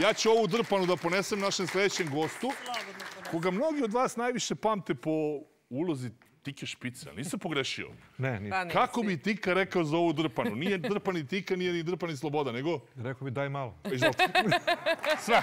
Ja ću ovu drpanu da ponesem našem sljedećem gostu, koga mnogi od vas najviše pamte po ulozi Tike Špice, ali nisam pogrešio. Ne. Pa nisi. Kako bi Tika rekao za ovu drpanu? Nije drpani Tika, nije ni drpani Sloboda, nego... Rekao bi daj malo. Izvolite. Sve.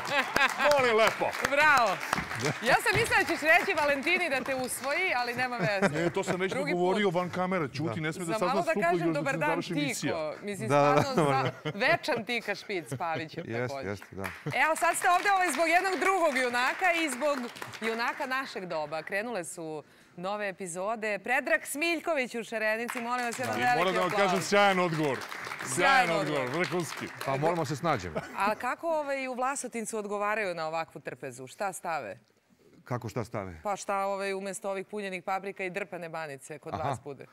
Molim lepo. Bravo. Ja sam mislila da ćeš reći Valentini da te usvoji, ali nema veze. Ne, to sam već Drugi govorio van kamera. Čuti, ne smije da sazna da suprugu kažem još da dobar se dan završi emisija. Tiko. Mislim, Da, da, stvarno večan Tika Špic Pavić. Jeste, također. jeste, da. Evo, sad ste ovdje ovaj, zbog jednog drugog junaka i zbog junaka našeg doba. Krenule su nove epizode. Predrag Smiljković u Šarenici, molim vas jedan veliki moram da vam kažem sjajan odgovor. Sjajan odgovor. odgovor, vrhunski. Pa moramo se snađemo. A kako ovaj, u Vlasotincu odgovaraju na ovakvu trpezu? Šta stave? Kako šta stave? Pa šta ovaj, umjesto ovih punjenih paprika i drpane banice kod Aha. vas bude?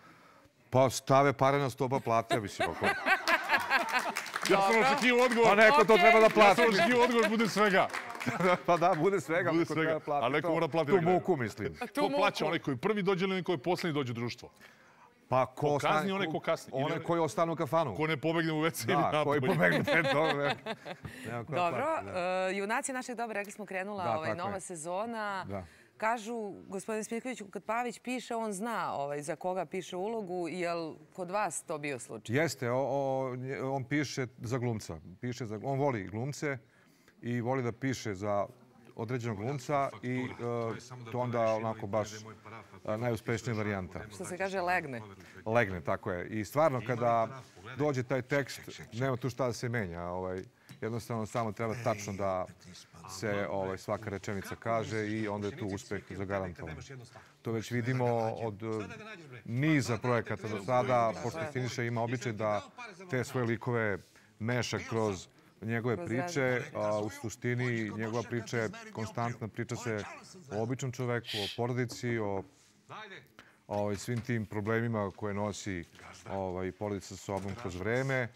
Pa stave pare na stopa plate, mislim. Ako... Ja sam očekivao odgovor. Pa neko to treba da Ja plati. sam očekivao odgovor, bude svega. Pa da, bude svega. Bude svega. Ali neko to. mora platiti Tu muku, mislim. Tu Ko plaća, onaj koji prvi dođe ili onaj koji posljednji dođe u društvo? Pa ko, Ko kazni, onaj ko kasni. Onaj koji ostane u kafanu. Ko ne pobegne u WC ili Da, koji napolje. pobegne ko da Dobro, plati, e, junaci našeg dobra, rekli smo, krenula Da, ovaj, tako nova je. sezona. Da. Kažu, gospodin Smiljković, kad Pavić piše, on zna ovaj, za koga piše ulogu. Jel kod vas to bio slučaj? Jeste, o, o, nje- on piše za glumca. Piše za, on voli glumce i voli da piše za određenog glumca i e, to onda onako baš e, najuspešnija varijanta. Što se kaže, legne. Legne, tako je. I stvarno, kada dođe taj tekst, nema tu šta da se menja. Ovaj, jednostavno, samo treba tačno da se ovaj, svaka rečenica kaže i onda je tu uspeh zagarantovan. To već vidimo od niza projekata do sada, pošto Siniša ima običaj da te svoje likove meša kroz njegove priče, a u suštini njegova priča je konstantna, priča se o običnom čoveku, o porodici, o ovaj, svim tim problemima koje nosi ovaj, porodica sa sobom kroz vreme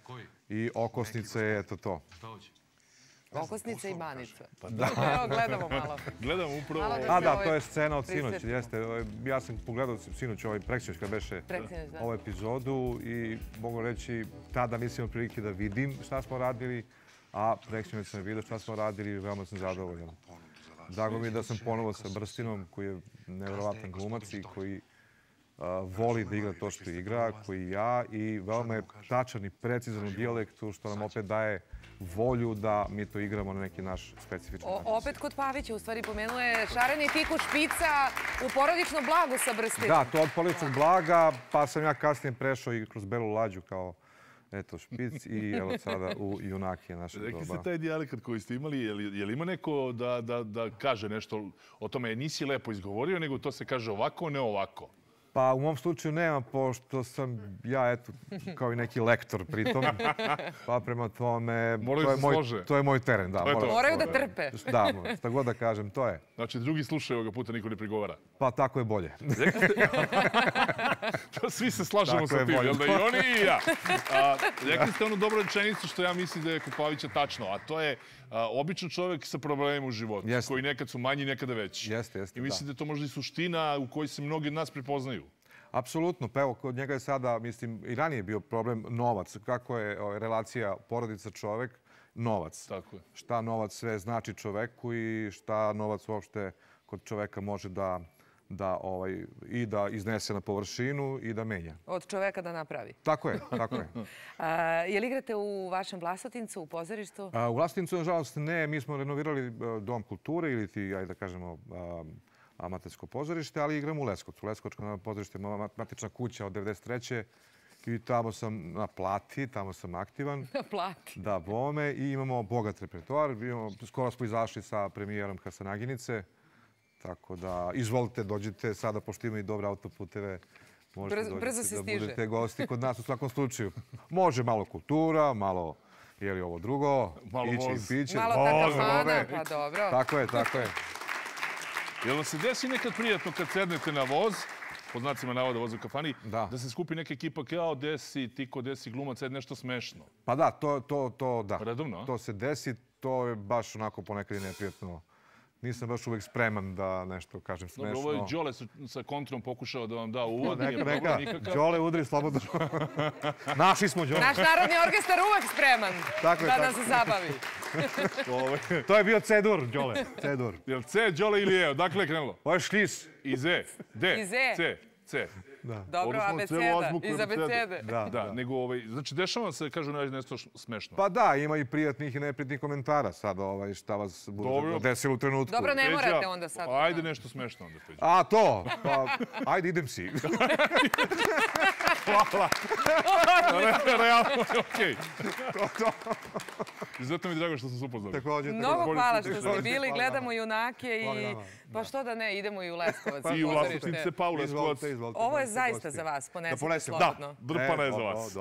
i okosnica je eto to. Okosnica i banica. Evo, gledamo malo. Gledam upravo... Malo A da, ovaj to je scena od sinoć, jeste. Ja sam pogledao sinoć ovaj preksinoć kad beše da. ovu epizodu i mogu reći tada nisam imao prilike da vidim šta smo radili, a preksinoć sam vidio šta smo radili i veoma sam zadovoljan. Drago mi je da sam ponovo sa Brstinom koji je nevjerovatan glumac i koji voli da igra to što igra, koji i ja i veoma je tačan i precizan u dijalektu što nam opet daje volju da mi to igramo na neki naš specifičan način. opet kod Pavića, u stvari pomenuje šareni tiku špica u porodično blago sa brstinom. Da, to od poličnog blaga, pa sam ja kasnije prešao i kroz Belu lađu kao eto špic i evo sada u junake našeg Rekli ste doba. taj dijalekat koji ste imali, je li, je li ima neko da, da, da kaže nešto o tome? Nisi lepo izgovorio, nego to se kaže ovako, ne ovako. Pa u mom slučaju nema, pošto sam ja eto kao i neki lektor pritom. Pa prema tome, Moraju to je, moj, slože. to je moj teren. Da, To je to. moram- Moraju da trpe. Da, šta god da kažem, to je. Znači, drugi slušaju ovoga puta, niko ne prigovara. Pa tako je bolje. To svi se slažemo Tako sa tim, bolje. jel da i oni i ja. A, rekli ste onu dobru rečenicu što ja mislim da je kod Pavića tačno, a to je a, običan čovjek sa problemima u životu, Jeste. koji nekad su manji, nekada veći. Jeste, jeste, I mislim da. je to možda i suština u kojoj se mnogi od nas prepoznaju. Apsolutno, pa evo, kod njega je sada, mislim, i ranije bio problem novac. Kako je ovaj, relacija porodica čovek, novac. Tako je. Šta novac sve znači čoveku i šta novac uopšte kod čoveka može da, da ovaj, i da iznese na površinu i da menja. Od čoveka da napravi. Tako je, tako je. A, jel igrate u vašem Vlasotincu, u pozorištu? A, u Vlastinicu, nažalost, ne. Mi smo renovirali e, Dom kulture ili ti, ajde da kažemo, a, amatersko pozorište, ali igramo u Leskovcu. Leskovačko pozorište je matična kuća od 93. I tamo sam na plati, tamo sam aktivan. Plati. Da, bome. I imamo bogat repertoar. Imamo, skoro smo izašli sa premijerom Hasanaginice. Tako da, izvolite, dođite sada, pošto ima i dobre autoputeve. Možete Brzo- se da stiže. budete gosti kod nas u svakom slučaju. Može malo kultura, malo je li ovo drugo, Malo iće i voz. piće. Malo voz, takafana, pa dobro. Tako je, tako je. Jel vam se desi nekad prijatno kad sednete na voz, pod znacima navoda voz u kafani, Da. da se skupi neka ekipa kao desi, tiko desi glumac, ajde nešto smešno. Pa da, to, to, to, da. Redovno, a? To se desi, to je baš onako ponekad i neprijatno nisam baš uvek spreman da nešto kažem Dobro, smešno. ovo je Đole sa, sa kontrom pokušao da vam da uvod. Neka, neka, nikakav. Đole udri slobodno. Naši smo Đole. Naš narodni orkestar uvek spreman Tako je, da tako. nas zabavi. To je bio C-dur, Đole. C-dur. Jel C, Đole ili E? Dakle je krenulo? Ovo je šlis. Iz E. D. Iz E. C. C. Dobro, abeceda. Iz abecede. abecede. Da, Da, nego, ovaj, znači, dešava se, kažu, ne- nešto smešno. Pa da, ima i prijatnih i neprijatnih komentara sad ovaj, šta vas bude desilo u trenutku. Dobro, ne morate onda sad. Ajde nešto smešno onda, Peđa. A to, pa ajde idem si. Re- Realno, okej. I zato mi je drago što sam se upoznali. Takođe, Mnogo hvala što ste bili, gledamo junake i... Pa što da ne, idemo i u Leskovac. I u pozorište. Lasovnice, Paule Skovac. Izvolite, izvolite. Ovo je zaista za vas, Da ponesite ponesem. slobodno. Da, drpana je E, za vas.